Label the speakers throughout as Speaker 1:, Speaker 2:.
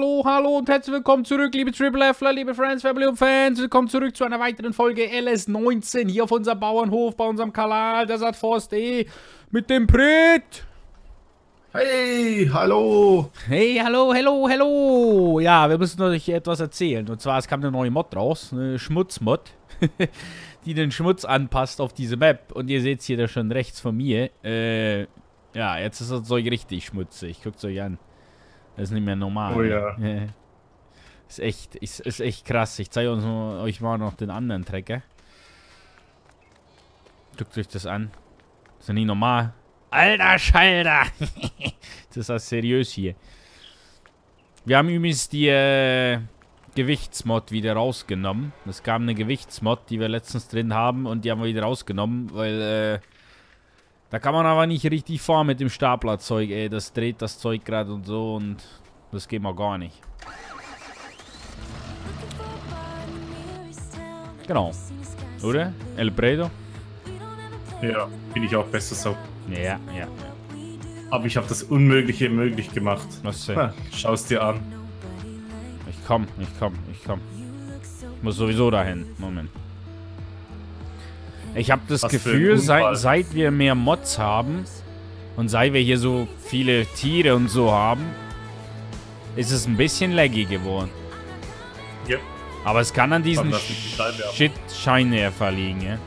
Speaker 1: Hallo, hallo und herzlich willkommen zurück, liebe Triple Fler, liebe Friends, Family und Fans. Willkommen zurück zu einer weiteren Folge LS19 hier auf unserem Bauernhof, bei unserem Kanal, der Forst E mit dem Prit.
Speaker 2: Hey, hallo.
Speaker 1: Hey, hallo, hallo, hallo. Ja, wir müssen euch etwas erzählen. Und zwar, es kam eine neue Mod raus, eine Schmutzmod, die den Schmutz anpasst auf diese Map. Und ihr seht es hier da schon rechts von mir. Äh, ja, jetzt ist das Zeug richtig schmutzig. Guckt es euch an. Das ist nicht mehr normal.
Speaker 2: Oh ja.
Speaker 1: Ist echt, ist, ist echt krass. Ich zeige euch mal noch den anderen Trecker. Guckt euch das an. Das ist ja nicht normal. Alter Schalter! das ist seriös hier. Wir haben übrigens die äh, Gewichtsmod wieder rausgenommen. Es gab eine Gewichtsmod, die wir letztens drin haben und die haben wir wieder rausgenommen, weil äh, da kann man aber nicht richtig fahren mit dem Staplerzeug, ey. Das dreht das Zeug gerade und so und das geht mal gar nicht. Genau. Oder? El Bredo?
Speaker 2: Ja, bin ich auch besser so.
Speaker 1: Ja, ja.
Speaker 2: Aber ich habe das Unmögliche möglich gemacht.
Speaker 1: Was denn?
Speaker 2: Ha, schau's dir an.
Speaker 1: Ich komm, ich komm, ich komm. Ich muss sowieso dahin. Moment. Ich habe das
Speaker 2: Was
Speaker 1: Gefühl, seit, seit wir mehr Mods haben und seit wir hier so viele Tiere und so haben, ist es ein bisschen laggy geworden.
Speaker 2: Ja.
Speaker 1: Aber es kann an diesen shit Scheinwerfer liegen, ja.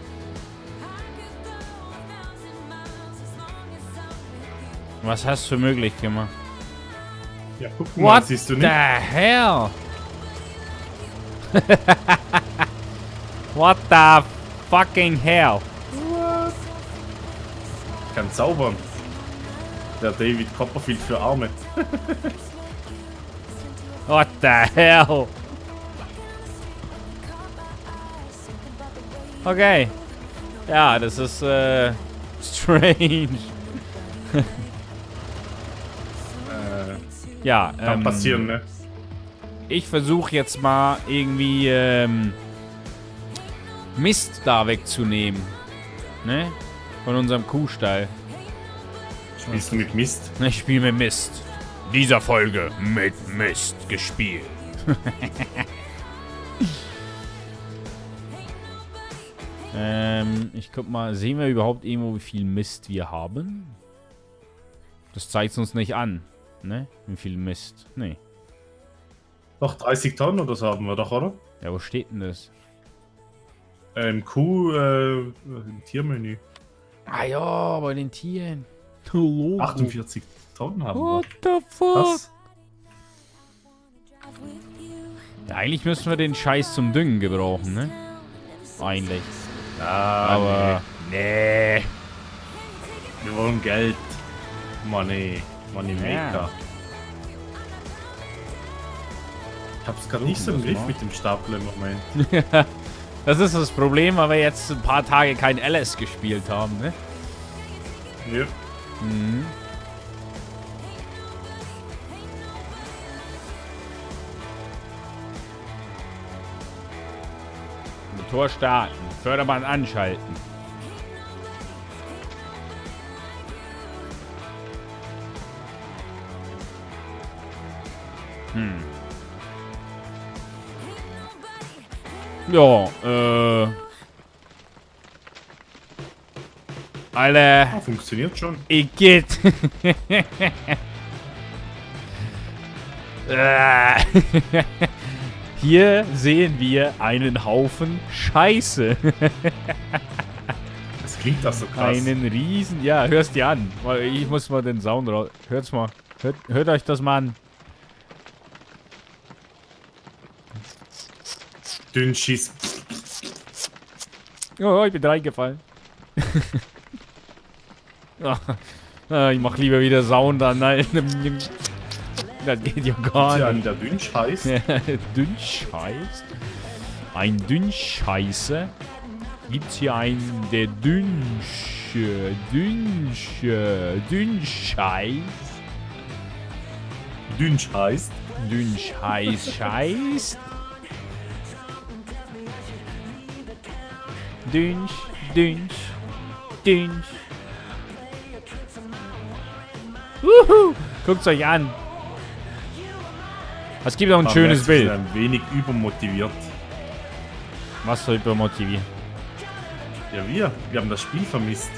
Speaker 1: Was hast du möglich gemacht?
Speaker 2: Ja, guck mal,
Speaker 1: What
Speaker 2: siehst du
Speaker 1: the
Speaker 2: nicht?
Speaker 1: hell? What the fucking hell?
Speaker 2: Ich kann zaubern. Der David Copperfield für Arme.
Speaker 1: What the hell? Okay. Ja, das ist äh, strange.
Speaker 2: Äh,
Speaker 1: Ja,
Speaker 2: kann
Speaker 1: ähm,
Speaker 2: passieren, ne?
Speaker 1: Ich versuche jetzt mal irgendwie ähm, Mist da wegzunehmen. Ne? Von unserem Kuhstall.
Speaker 2: Spielst du mit Mist?
Speaker 1: Ich spiele mit Mist. Dieser Folge mit Mist gespielt. ähm, ich guck mal, sehen wir überhaupt irgendwo, wie viel Mist wir haben? Das zeigt uns nicht an, ne? Wie viel Mist. Nee.
Speaker 2: Doch 30 Tonnen oder so haben wir doch, oder?
Speaker 1: Ja, wo steht denn das?
Speaker 2: Äh, Im Kuh, äh, im Tiermenü.
Speaker 1: Ah ja, bei den Tieren. Logo.
Speaker 2: 48 Tonnen haben
Speaker 1: What
Speaker 2: wir.
Speaker 1: the fuck?
Speaker 2: Was?
Speaker 1: Ja, eigentlich müssen wir den Scheiß zum Düngen gebrauchen, ne? Eigentlich.
Speaker 2: Ja,
Speaker 1: Aber. Nee.
Speaker 2: nee. Wir wollen Geld. Money. Money Maker.
Speaker 1: Ja.
Speaker 2: Ich hab's gerade nicht so im Griff mit dem Stapler im Moment.
Speaker 1: Das ist das Problem, weil wir jetzt ein paar Tage kein LS gespielt haben, ne?
Speaker 2: Ja.
Speaker 1: Mhm. Motor starten. Förderband anschalten. Hm. Ja, äh. Alter.
Speaker 2: Ah, funktioniert schon.
Speaker 1: Igitt. Äh. Hier sehen wir einen Haufen Scheiße.
Speaker 2: Das klingt doch so krass.
Speaker 1: Einen riesen... Ja, hörst dir an. Ich muss mal den Sound raus... Hört's mal. Hört, hört euch das mal an.
Speaker 2: Dünnschiss.
Speaker 1: Oh, ich bin reingefallen. Ah, ich mach lieber wieder Sound an. Nein. Das geht ja gar
Speaker 2: Ja,
Speaker 1: nicht.
Speaker 2: der Dünsch heißt.
Speaker 1: Dünnscheiß? Ein Dünnscheiße? Gibt's hier einen, der Dünnsche, Dünnsche, Dünnscheiß?
Speaker 2: Dünsch heißt.
Speaker 1: Dünnscheiß scheißt? Dünsch, Dünsch, Dünsch. Uhu, guckt's euch an. Es gibt auch ein
Speaker 2: Man
Speaker 1: schönes Bild.
Speaker 2: Ein wenig übermotiviert.
Speaker 1: Was soll übermotivieren?
Speaker 2: Ja, wir. Wir haben das Spiel vermisst.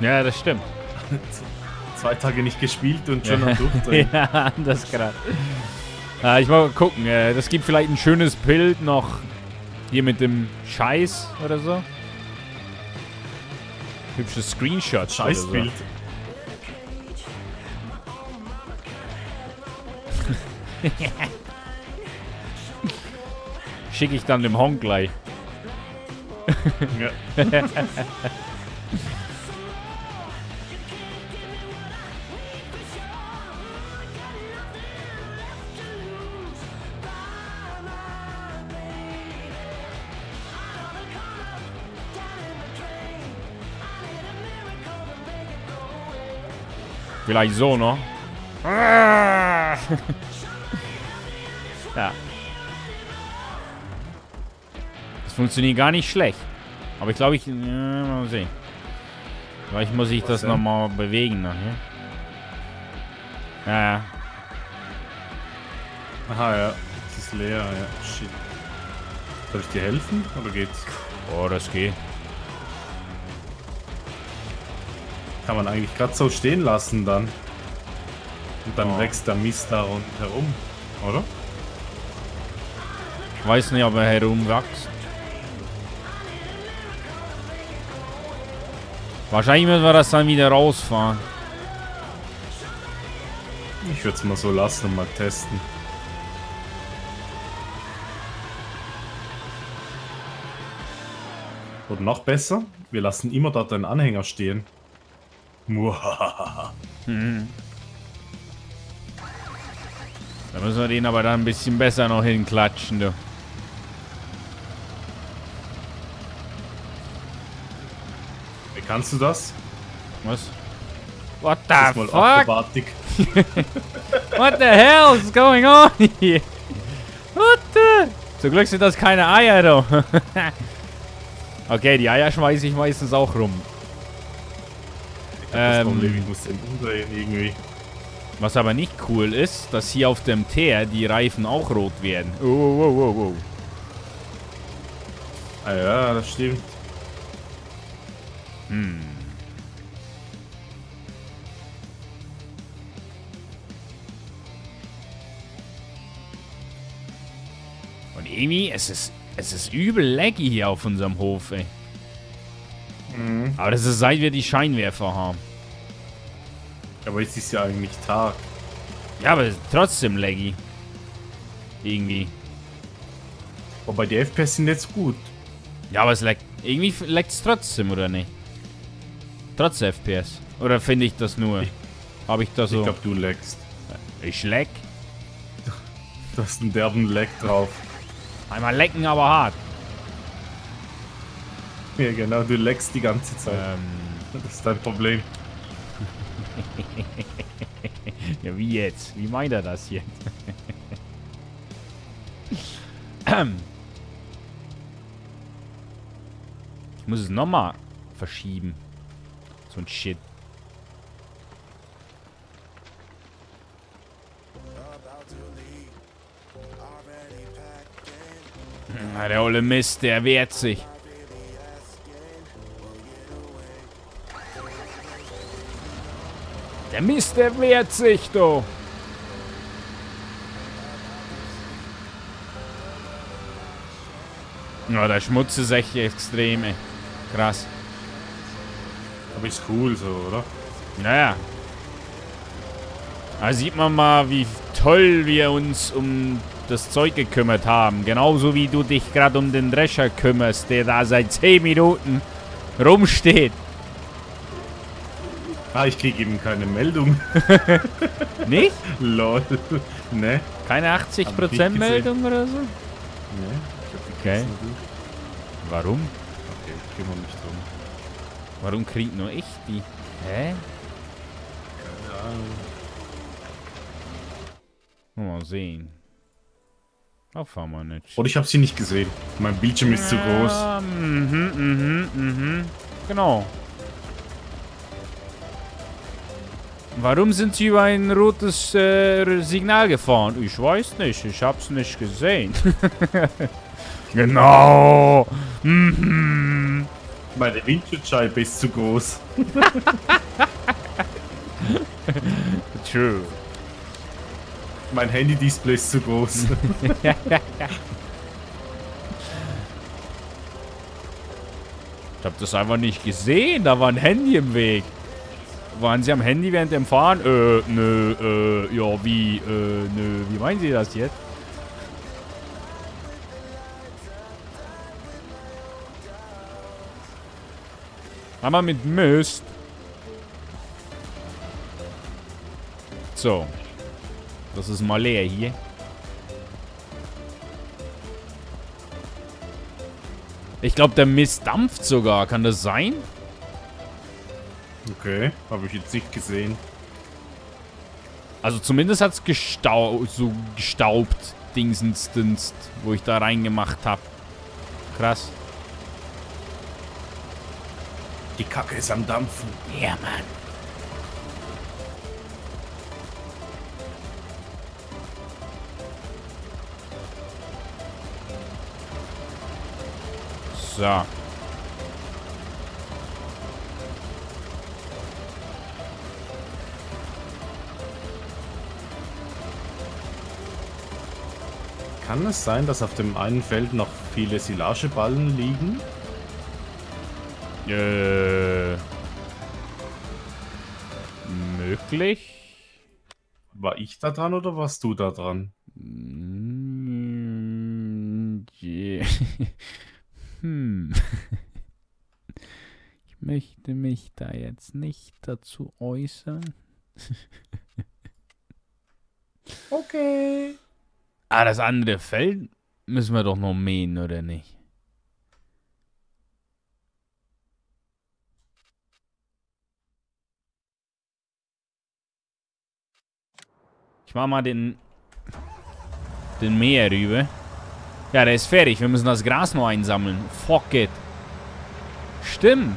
Speaker 1: Ja, das stimmt.
Speaker 2: Zwei Tage nicht gespielt und schon am Durchdrehen.
Speaker 1: ja, das gerade. Äh, ich mal gucken. Äh, das gibt vielleicht ein schönes Bild noch hier mit dem Scheiß oder so. Hübsches Screenshot.
Speaker 2: Scheißbild.
Speaker 1: Schicke ich dann dem Honk gleich.
Speaker 2: Ja.
Speaker 1: Vielleicht so, ne? ja. Das funktioniert gar nicht schlecht. Aber ich glaube, ich... Ja, mal sehen. Vielleicht muss ich
Speaker 2: Was
Speaker 1: das
Speaker 2: denn?
Speaker 1: nochmal bewegen nachher. Ja, ja.
Speaker 2: Aha, ja. Es ist leer, ja. Shit. Soll ich dir helfen? Oder geht's?
Speaker 1: Oh, das geht.
Speaker 2: Kann man eigentlich gerade so stehen lassen dann. Und dann
Speaker 1: Oh.
Speaker 2: wächst der Mist da rundherum. Oder?
Speaker 1: Ich weiß nicht, ob er herumwächst. Wahrscheinlich müssen wir das dann wieder rausfahren.
Speaker 2: Ich würde es mal so lassen und mal testen. Oder noch besser, wir lassen immer dort einen Anhänger stehen. Muahaha.
Speaker 1: Da müssen wir den aber dann ein bisschen besser noch hinklatschen, du.
Speaker 2: Wie kannst du das?
Speaker 1: Was? What the
Speaker 2: Das ist
Speaker 1: fuck? What the hell is going on here? What the? Zum Glück sind das keine Eier, du. okay, die Eier schmeiße ich meistens auch rum. Ähm.
Speaker 2: Problem, ich muss den umdrehen irgendwie.
Speaker 1: Was aber nicht cool ist, dass hier auf dem Teer die Reifen auch rot werden. Oh, oh, oh, oh, oh.
Speaker 2: Ah ja, das stimmt.
Speaker 1: Und irgendwie, es ist, es ist übel laggy hier auf unserem Hof, ey.
Speaker 2: Mhm.
Speaker 1: Aber das ist seit wir die Scheinwerfer haben.
Speaker 2: Aber jetzt ist ja eigentlich Tag.
Speaker 1: Ja, aber trotzdem laggy. Irgendwie.
Speaker 2: Wobei die FPS sind jetzt gut.
Speaker 1: Ja, aber es leckt. Irgendwie leckt es trotzdem, oder nicht? Trotz FPS. Oder finde ich das nur? Habe ich da so.
Speaker 2: Ich glaube, du leckst.
Speaker 1: ich leck.
Speaker 2: Du hast einen derben Leck drauf.
Speaker 1: Einmal lecken, aber hart.
Speaker 2: Ja, genau, du leckst die ganze Zeit.
Speaker 1: Ähm,
Speaker 2: Das ist dein Problem.
Speaker 1: ja, wie jetzt? Wie meint er das jetzt? ich muss es nochmal verschieben. So ein Shit. Na, der olle Mist, der wehrt sich. Der Mist, der wehrt sich, du. Ja, der Schmutz ist echt extrem, ey. Krass.
Speaker 2: Aber ist cool so, oder?
Speaker 1: Naja. Da sieht man mal, wie toll wir uns um das Zeug gekümmert haben. Genauso wie du dich gerade um den Drescher kümmerst, der da seit 10 Minuten rumsteht.
Speaker 2: Ah, ich krieg eben keine Meldung.
Speaker 1: Nicht?
Speaker 2: Lol. ne?
Speaker 1: Keine
Speaker 2: Hab ich
Speaker 1: 80%
Speaker 2: nicht
Speaker 1: Meldung oder so?
Speaker 2: Ne? Ich glaub,
Speaker 1: Okay. Warum?
Speaker 2: Okay, gehen wir nicht drum.
Speaker 1: Warum kriegt nur ich die? Hä?
Speaker 2: Keine Ahnung.
Speaker 1: Mal sehen. Auffahren wir nicht.
Speaker 2: Oder ich habe sie nicht gesehen. Mein Bildschirm ist zu groß.
Speaker 1: Ja, Mhm, mhm, mhm. Genau. Warum sind Sie über ein rotes äh, Signal gefahren? Ich weiß nicht, ich hab's nicht gesehen. genau. Mhm.
Speaker 2: Meine Windschutzscheibe ist zu groß.
Speaker 1: True.
Speaker 2: Mein Handy-Display ist zu groß.
Speaker 1: Ich hab das einfach nicht gesehen. Da war ein Handy im Weg. Waren Sie am Handy während dem Fahren? Äh, nö, äh, ja, wie, äh, nö. Wie meinen Sie das jetzt? Aber mit Mist. So. Das ist mal leer hier. Ich glaube, der Mist dampft sogar. Kann das sein?
Speaker 2: Okay, habe ich jetzt nicht gesehen.
Speaker 1: Also zumindest hat es gestau so gestaubt, Dingsens, wo ich da reingemacht habe. Krass.
Speaker 2: Die Kacke ist am Dampfen.
Speaker 1: Ja, Mann. So.
Speaker 2: Kann es sein, dass auf dem einen Feld noch viele Silageballen liegen?
Speaker 1: Äh. Möglich?
Speaker 2: War ich da dran oder warst du da dran?
Speaker 1: Mm, je- hm. Ich möchte mich da jetzt nicht dazu äußern.
Speaker 2: Okay.
Speaker 1: Ah, das andere Feld müssen wir doch noch mähen, oder nicht? Ich mach mal den den Mäher rüber. Ja, der ist fertig. Wir müssen das Gras noch einsammeln. Fuck it. Stimmt.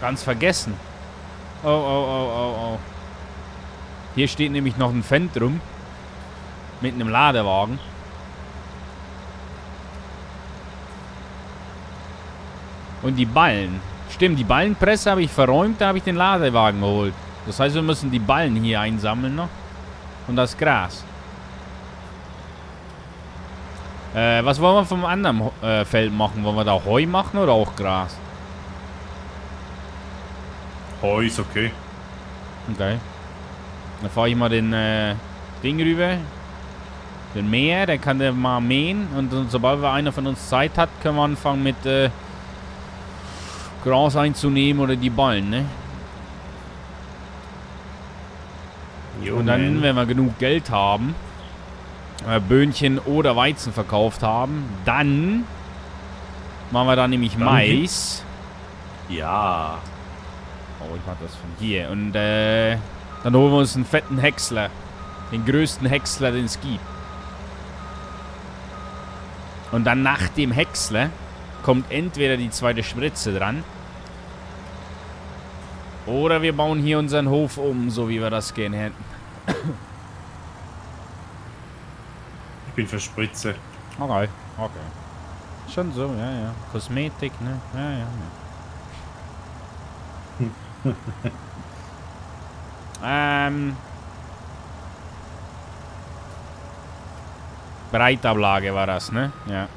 Speaker 1: Ganz vergessen. Oh, oh, oh, oh, oh. Hier steht nämlich noch ein Fendt rum. Mit einem Ladewagen. Und die Ballen. Stimmt, die Ballenpresse habe ich verräumt, da habe ich den Ladewagen geholt. Das heißt, wir müssen die Ballen hier einsammeln noch. Und das Gras. Äh, was wollen wir vom anderen äh, Feld machen? Wollen wir da Heu machen oder auch Gras?
Speaker 2: Oh, ist okay.
Speaker 1: Okay. Dann fahre ich mal den äh, Ding rüber. Den Mäher, der kann der mal mähen. Und dann, sobald wir einer von uns Zeit hat, können wir anfangen mit äh, Gras einzunehmen oder die Ballen, ne?
Speaker 2: Jo,
Speaker 1: Und dann,
Speaker 2: man.
Speaker 1: wenn wir genug Geld haben, äh, Böhnchen oder Weizen verkauft haben, dann machen wir da nämlich
Speaker 2: Dann
Speaker 1: Mais.
Speaker 2: Ja.
Speaker 1: Oh, ich mach das von hier. Und äh, dann holen wir uns einen fetten Häcksler. Den größten Häcksler, den es gibt. Und dann nach dem Häcksler kommt entweder die zweite Spritze dran. Oder wir bauen hier unseren Hof um, so wie wir das gerne hätten.
Speaker 2: Ich bin für Spritze.
Speaker 1: Okay, okay. Schon so, ja, ja. Kosmetik, ne? Ja, ja, ja. ähm. Breitablage war das, ne? Ja.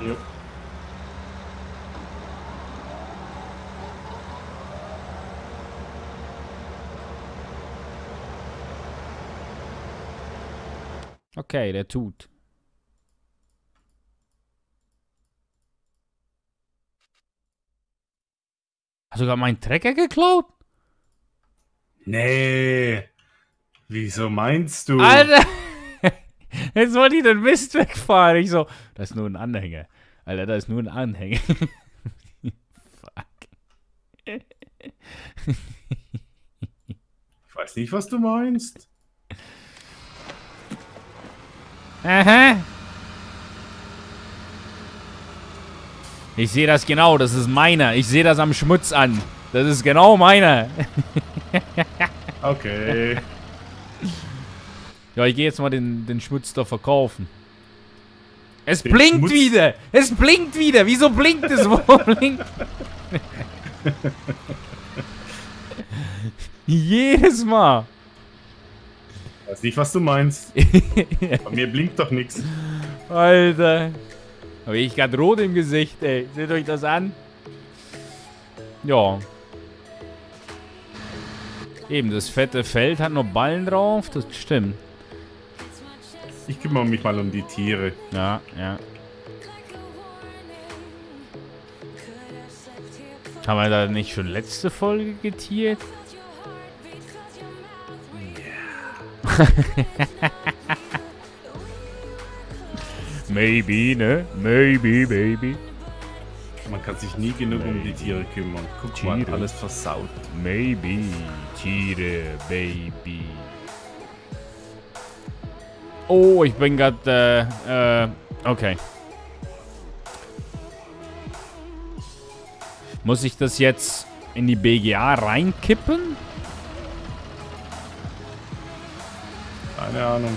Speaker 2: Jo.
Speaker 1: Okay, der tut. Hast du gerade meinen Trecker geklaut?
Speaker 2: Nee. Wieso meinst du?
Speaker 1: Alter! Jetzt wollte ich den Mist wegfahren. Ich so, das ist nur ein Anhänger. Alter, das ist nur ein Anhänger. Fuck.
Speaker 2: Ich weiß nicht, was du meinst.
Speaker 1: Aha. Ich sehe das genau, das ist meiner. Ich sehe das am Schmutz an. Das ist genau meiner.
Speaker 2: Okay.
Speaker 1: Ja, ich gehe jetzt mal den, den Schmutz da verkaufen. Es
Speaker 2: Den
Speaker 1: blinkt
Speaker 2: Schmutz?
Speaker 1: wieder! Es blinkt wieder! Wieso blinkt es? Wo blinkt? Jedes Mal.
Speaker 2: Weiß nicht, was du meinst. Bei mir blinkt doch nichts.
Speaker 1: Alter. Habe ich gerade rot im Gesicht, ey. Seht euch das an. Ja. Eben, das fette Feld hat noch Ballen drauf. Das stimmt.
Speaker 2: Ich kümmere mich mal um die Tiere.
Speaker 1: Ja, ja. Haben wir da nicht schon letzte Folge getiert? Maybe, ne? Maybe, baby.
Speaker 2: Man kann sich nie genug um die Tiere kümmern. Guck mal,
Speaker 1: Tiere.
Speaker 2: alles versaut.
Speaker 1: Maybe, Tiere, Baby. Oh, ich bin grad, äh, äh, okay. Muss ich das jetzt in die BGA reinkippen?
Speaker 2: Keine Ahnung.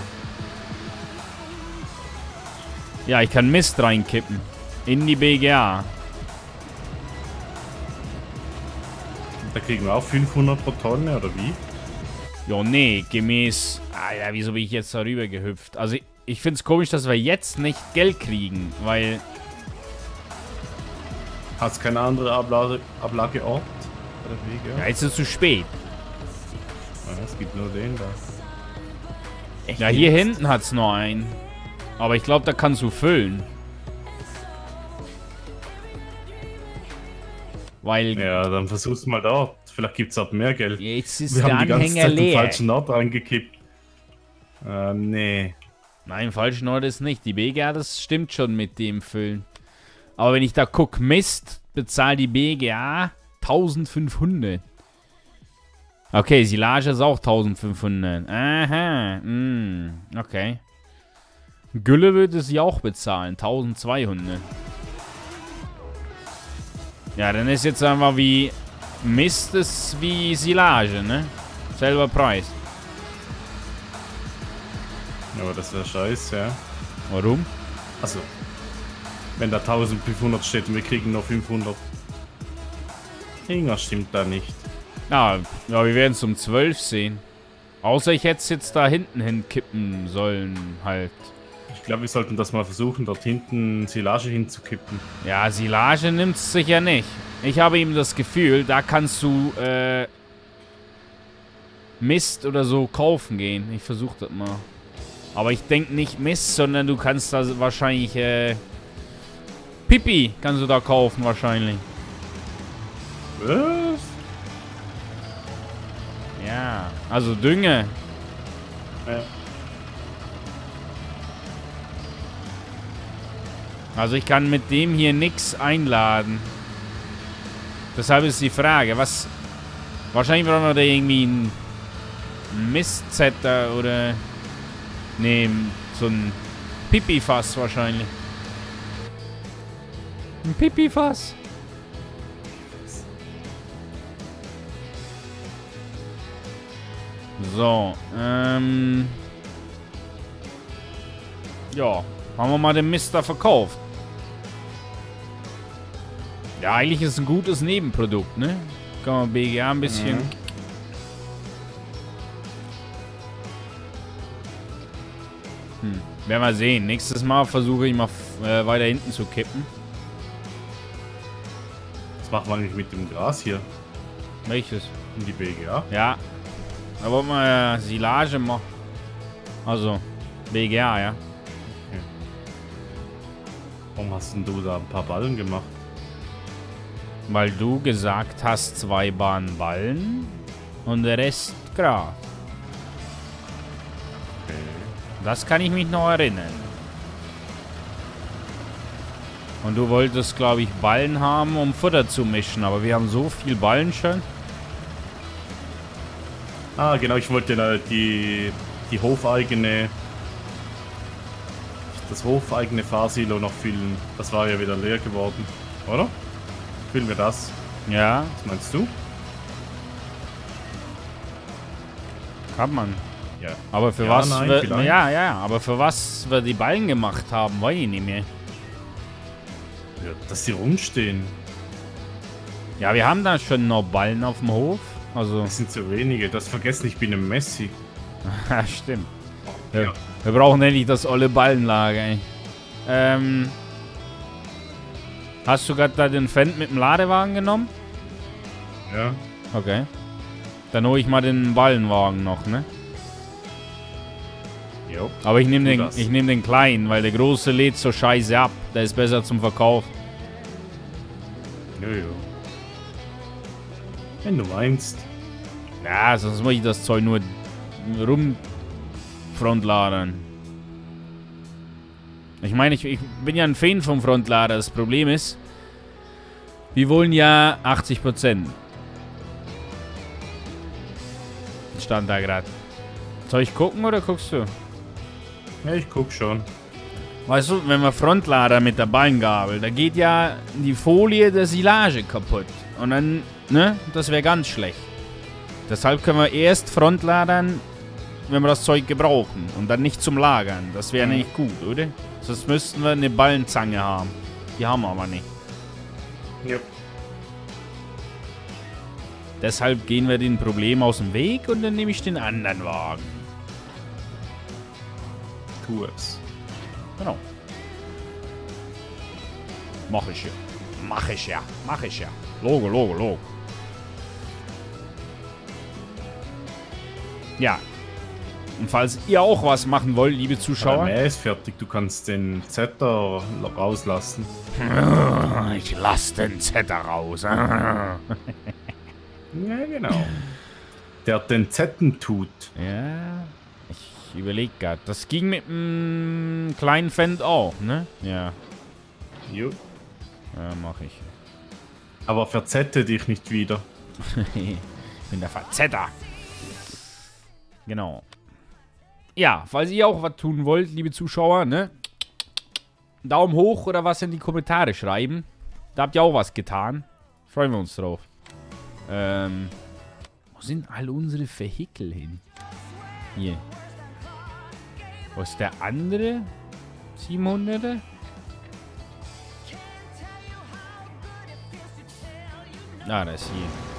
Speaker 1: Ja, ich kann Mist reinkippen. In die BGA.
Speaker 2: Da kriegen wir auch 500 pro Tonne, oder wie?
Speaker 1: Jo, nee, gemäß... Ah ja, wieso bin ich jetzt darüber gehüpft? Also, ich, ich find's komisch, dass wir jetzt nicht Geld kriegen, weil...
Speaker 2: Hast keine andere Ablage, Ablageort? Oder Wege?
Speaker 1: Ja, jetzt ist es zu spät.
Speaker 2: Ja, es gibt nur den da.
Speaker 1: Ja, hier hinten hat's noch einen. Aber ich glaube, da kannst du füllen. Weil
Speaker 2: Ja, dann versuch's mal dort. Vielleicht gibt's dort mehr Geld.
Speaker 1: jetzt ist
Speaker 2: Wir
Speaker 1: der
Speaker 2: haben die ganze
Speaker 1: Anhänger
Speaker 2: Zeit den
Speaker 1: leer.
Speaker 2: falschen Ort reingekippt. Äh, nee.
Speaker 1: Nein, falschen Ort ist nicht. Die BGA, das stimmt schon mit dem Füllen. Aber wenn ich da guck, Mist, bezahlt die BGA 1500. Okay, Silage ist auch 1500. Aha, mm, okay. Gülle würde sie auch bezahlen, 1200. Ja, dann ist jetzt einfach wie Mist ist wie Silage, ne? Selber Preis.
Speaker 2: Aber das wäre scheiße, ja.
Speaker 1: Warum?
Speaker 2: Also, wenn da 1500 steht und wir kriegen nur 500. Irgendwas stimmt da nicht.
Speaker 1: Ja, ja wir werden es um 12 sehen. Außer ich hätte es jetzt da hinten hinkippen sollen, halt.
Speaker 2: Ich glaube, wir sollten das mal versuchen, dort hinten Silage hinzukippen.
Speaker 1: Ja, Silage nimmt es sicher nicht. Ich habe eben das Gefühl, da kannst du äh, Mist oder so kaufen gehen. Ich versuche das mal. Aber ich denke nicht Mist, sondern du kannst da wahrscheinlich äh, Pipi kannst du da kaufen wahrscheinlich.
Speaker 2: Was?
Speaker 1: Ja, also Dünge.
Speaker 2: Ja.
Speaker 1: Also ich kann mit dem hier nichts einladen. Deshalb ist die Frage, was... Wahrscheinlich brauchen wir da irgendwie einen Mistzetter oder... Nee, so ein Pipifass wahrscheinlich. Ein Pipifass. So, ähm... Ja, haben wir mal den Mister verkauft. Ja, eigentlich ist es ein gutes Nebenprodukt, ne? Kann man BGA ein bisschen...
Speaker 2: Mhm.
Speaker 1: Hm. Werden wir sehen. Nächstes Mal versuche ich mal äh, weiter hinten zu kippen.
Speaker 2: Was machen wir eigentlich mit dem Gras hier?
Speaker 1: Welches?
Speaker 2: In die BGA?
Speaker 1: Ja. Da wollen wir äh, Silage machen. Also, BGA, ja.
Speaker 2: Warum hast denn du da ein paar Ballen gemacht?
Speaker 1: Weil du gesagt hast, zwei Bahnen Ballen und der Rest Gras. Das kann ich mich noch erinnern. Und du wolltest, glaube ich, Ballen haben, um Futter zu mischen. Aber wir haben so viel Ballen schon.
Speaker 2: Ah, genau, ich wollte da die, die hofeigene. Das hofeigene Fahrsilo noch füllen. Das war ja wieder leer geworden. Oder? Füllen wir das.
Speaker 1: Ja.
Speaker 2: Was meinst du?
Speaker 1: Hat man.
Speaker 2: Ja.
Speaker 1: Aber für
Speaker 2: Ja,
Speaker 1: was
Speaker 2: nein,
Speaker 1: wir,
Speaker 2: vielleicht.
Speaker 1: ja, ja, aber für was wir die Ballen gemacht haben, weiß ich nicht mehr.
Speaker 2: ja. Dass die rumstehen.
Speaker 1: Ja, wir haben da schon noch Ballen auf dem Hof. Also,
Speaker 2: Das sind zu wenige. Das vergessen, ich bin ein Messi.
Speaker 1: ja, stimmt. Ja.
Speaker 2: Ja.
Speaker 1: Wir brauchen endlich das olle Ballenlager, ey. Ähm. Hast du gerade da den Fendt mit dem Ladewagen genommen?
Speaker 2: Ja.
Speaker 1: Okay. Dann hole ich mal den Ballenwagen noch, ne?
Speaker 2: Jo.
Speaker 1: Aber ich nehme den, ich nehm den kleinen, weil der große lädt so scheiße ab. Der ist besser zum Verkauf.
Speaker 2: Jojo. Wenn du meinst.
Speaker 1: Ja, sonst muss ich das Zeug nur rumfrontladern. Ich meine, ich, ich bin ja ein Fan vom Frontlader. Das Problem ist, wir wollen ja 80%. Stand da gerade. Soll ich gucken oder guckst du?
Speaker 2: Ja, ich guck schon.
Speaker 1: Weißt du, wenn wir Frontlader mit der Ballengabel, da geht ja die Folie der Silage kaputt. Und dann, ne, das wäre ganz schlecht. Deshalb können wir erst Frontladern, wenn wir das Zeug gebrauchen. Und dann nicht zum Lagern. Das wäre nicht gut, oder? Sonst müssten wir eine Ballenzange haben. Die haben wir aber nicht.
Speaker 2: Ja.
Speaker 1: Deshalb gehen wir den Problem aus dem Weg und dann nehme ich den anderen Wagen.
Speaker 2: Es.
Speaker 1: Genau. Mach ich ja. Mach ich ja. Mach ich ja. Logo, Logo, Logo. Ja. Und falls ihr auch was machen wollt, liebe
Speaker 2: Aber
Speaker 1: Zuschauer.
Speaker 2: mehr ist fertig. Du kannst den Zetter rauslassen.
Speaker 1: Ich lass den Zetter raus. ja.
Speaker 2: Ja, genau. Der den Zetten tut.
Speaker 1: Ich überleg grad. Das ging mit dem kleinen Fend auch, ne? Ja.
Speaker 2: Jo.
Speaker 1: Ja, mach ich.
Speaker 2: Aber verzette dich nicht wieder.
Speaker 1: ich bin der Verzetter. Genau. Ja, falls ihr auch was tun wollt, liebe Zuschauer, ne? Daumen hoch oder was in die Kommentare schreiben. Da habt ihr auch was getan. Freuen wir uns drauf. Ähm. Wo sind all unsere Vehikel hin? Hier. Wo ist der andere? 700er? Ah, da ist hier.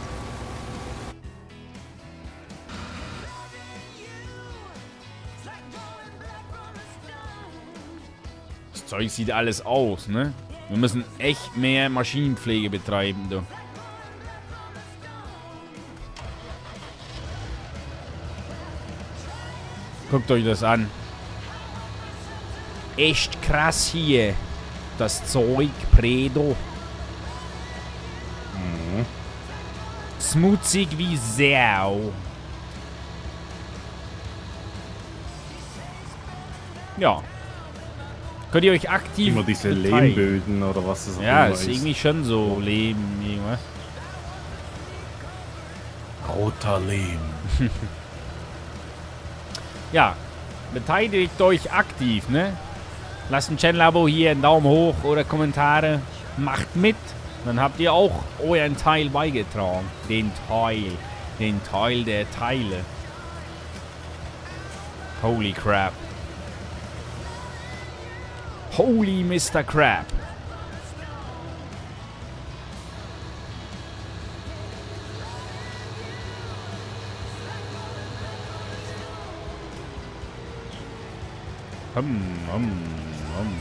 Speaker 1: Zeug sieht alles aus, ne? Wir müssen echt mehr Maschinenpflege betreiben, du. Guckt euch das an. Echt krass hier. Das Zeug, Predo. Smutzig wie Sau. Ja. Könnt ihr euch aktiv
Speaker 2: Immer diese
Speaker 1: beteiligen.
Speaker 2: Lehmböden oder was es auch
Speaker 1: Ja,
Speaker 2: immer
Speaker 1: ist irgendwie schon so Leben, irgendwas.
Speaker 2: Roter Lehm.
Speaker 1: Ja, beteiligt euch aktiv, ne? Lasst ein Channel-Abo hier, einen Daumen hoch oder Kommentare. Macht mit. Dann habt ihr auch euren Teil beigetragen. Den Teil. Den Teil der Teile. Holy crap. Holy Mr. Crap. Hum, hum, hum.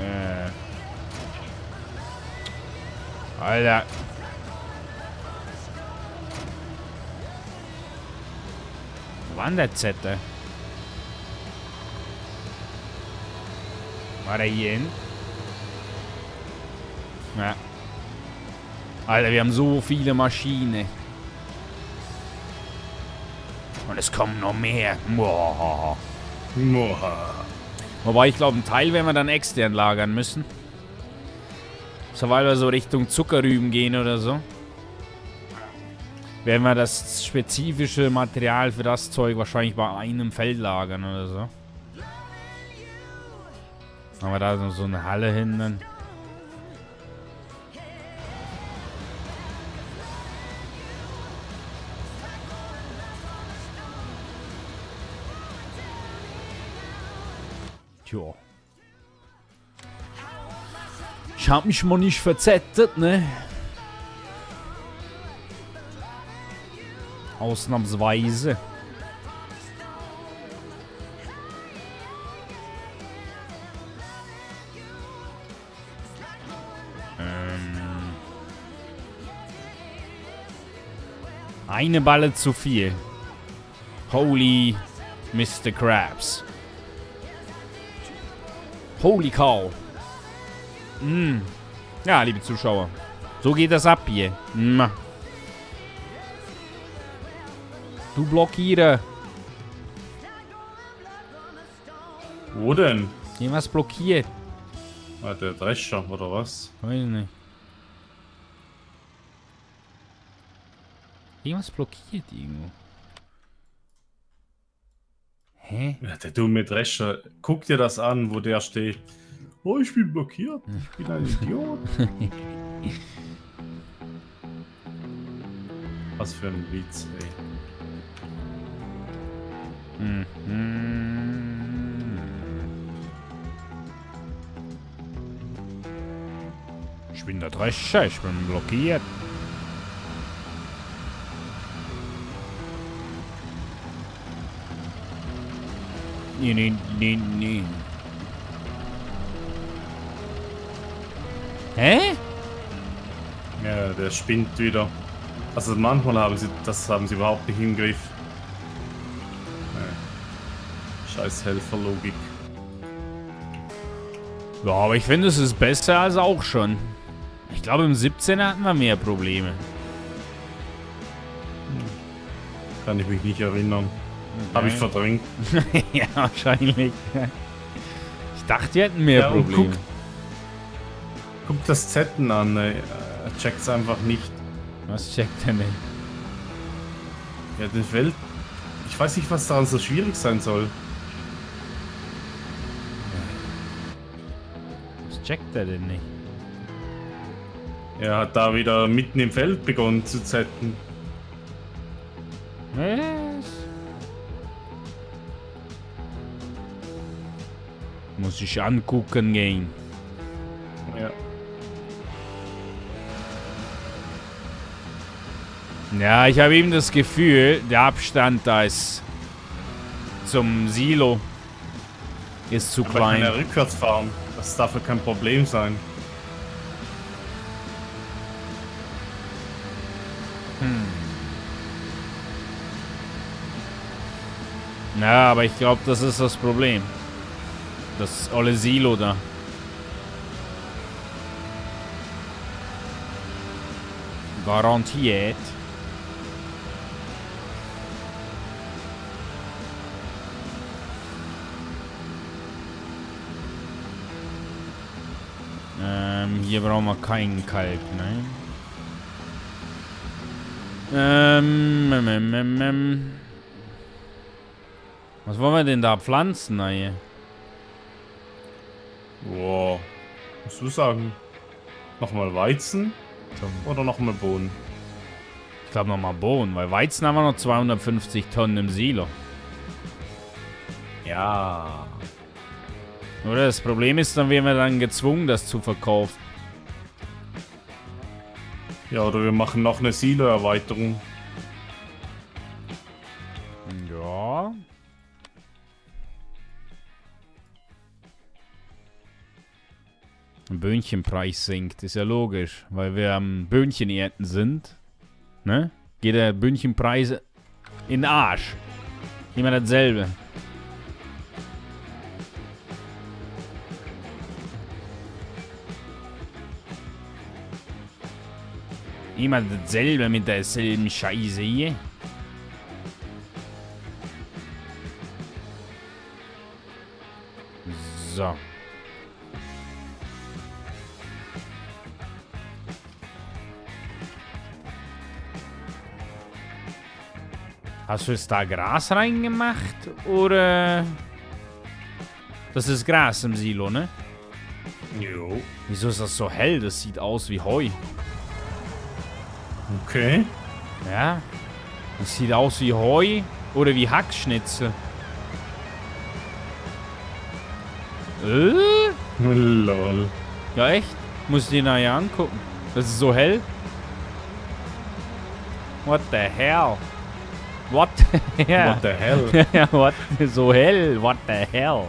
Speaker 1: Äh. Alter. Wo war denn der? War der hier hin? Ja. Alter, wir haben so viele Maschinen. Und es kommen noch mehr. Boah.
Speaker 2: Moha.
Speaker 1: Wobei ich glaube, einen Teil werden wir dann extern lagern müssen. Sobald wir so Richtung Zuckerrüben gehen oder so werden wir das spezifische Material für das Zeug wahrscheinlich bei einem Feld lagern oder so. Haben wir da so eine Halle hin dann? Tja. Ich hab mich mal nicht verzettet, ne? Ausnahmsweise. Ähm. Eine Balle zu viel. Holy Mr. Krabs. Holy cow. Mm. Ja, liebe Zuschauer. So geht das ab hier. Mm. Du blockiere.
Speaker 2: Wo denn?
Speaker 1: Jemals blockiert.
Speaker 2: Ah, der Drescher, oder was?
Speaker 1: Weiß nicht. Jemals blockiert irgendwo. Hä?
Speaker 2: Ja, der dumme Drescher. Guck dir das an, wo der steht. Oh, ich bin blockiert. Ich bin ein Idiot. Was für ein Witz, ey.
Speaker 1: Mhm. Ich bin der Drescher, ich bin blockiert. Nee, nee, nee, nee. Hä?
Speaker 2: Ja, der spinnt wieder. Also manchmal haben sie, das haben sie überhaupt nicht im Griff. Nee. Scheiß Helferlogik.
Speaker 1: Ja, aber ich finde, es ist besser als auch schon. Ich glaube, im 17er hatten wir mehr Probleme.
Speaker 2: Kann ich mich nicht erinnern. Habe ich verdrängt.
Speaker 1: ja, wahrscheinlich. Ich dachte, wir hätten mehr
Speaker 2: Ja,
Speaker 1: Probleme.
Speaker 2: guck- Guck das Zetten an, ey. Er checkt's einfach nicht.
Speaker 1: Was checkt er nicht?
Speaker 2: Ja, den Feld. Ich weiß nicht, was daran so schwierig sein soll.
Speaker 1: Was checkt er denn nicht?
Speaker 2: Er hat da wieder mitten im Feld begonnen zu zetten.
Speaker 1: Was? Muss ich angucken gehen.
Speaker 2: Ja,
Speaker 1: ich habe eben das Gefühl, der Abstand da ist zum Silo ist zu
Speaker 2: Aber kann
Speaker 1: klein.
Speaker 2: er rückwärts fahren. Das darf ja kein Problem sein.
Speaker 1: Ja, aber ich glaube, das ist das Problem. Das olle Silo da. Garantiert. Hier brauchen wir keinen Kalk, ne? Ähm, ähm, ähm, ähm, ähm. Was wollen wir denn da pflanzen, hier?
Speaker 2: Wow. Musst du sagen? Nochmal Weizen oder nochmal Bohnen?
Speaker 1: Ich glaube nochmal Bohnen, weil Weizen haben wir noch 250 Tonnen im Silo.
Speaker 2: Ja.
Speaker 1: Oder das Problem ist, dann wären wir dann gezwungen, das zu verkaufen.
Speaker 2: Ja, oder wir machen noch eine Silo-Erweiterung.
Speaker 1: Ja. Ein Böhnchenpreis sinkt, ist ja logisch, weil wir am Böhnchen-Ernten sind. Ne? Geht der Böhnchenpreis in den Arsch. Immer dasselbe. Immer dasselbe mit derselben Scheiße hier. So. Hast du jetzt da Gras reingemacht? Oder... Das ist Gras im Silo, ne?
Speaker 2: Jo.
Speaker 1: Wieso ist das so hell? Das sieht aus wie Heu.
Speaker 2: Okay.
Speaker 1: Ja. Das sieht aus wie Heu oder wie Hackschnitzel. Äh?
Speaker 2: Lol.
Speaker 1: Ja, echt? Muss ich dir nachher angucken. Das ist so hell. What the hell? What the hell?
Speaker 2: What the hell?
Speaker 1: what? So hell. What the hell?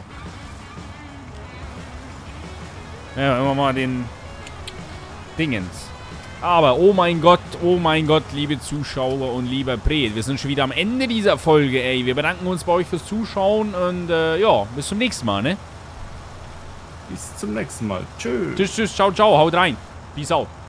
Speaker 1: Ja, immer mal den Dingens. Aber, oh mein Gott, oh mein Gott, liebe Zuschauer und lieber Bret. Wir sind schon wieder am Ende dieser Folge, ey. Wir bedanken uns bei euch fürs Zuschauen und, äh, ja, bis zum nächsten Mal, ne?
Speaker 2: Bis zum nächsten Mal. Tschüss.
Speaker 1: Tschüss, tschüss, ciao, ciao, haut rein. Peace out.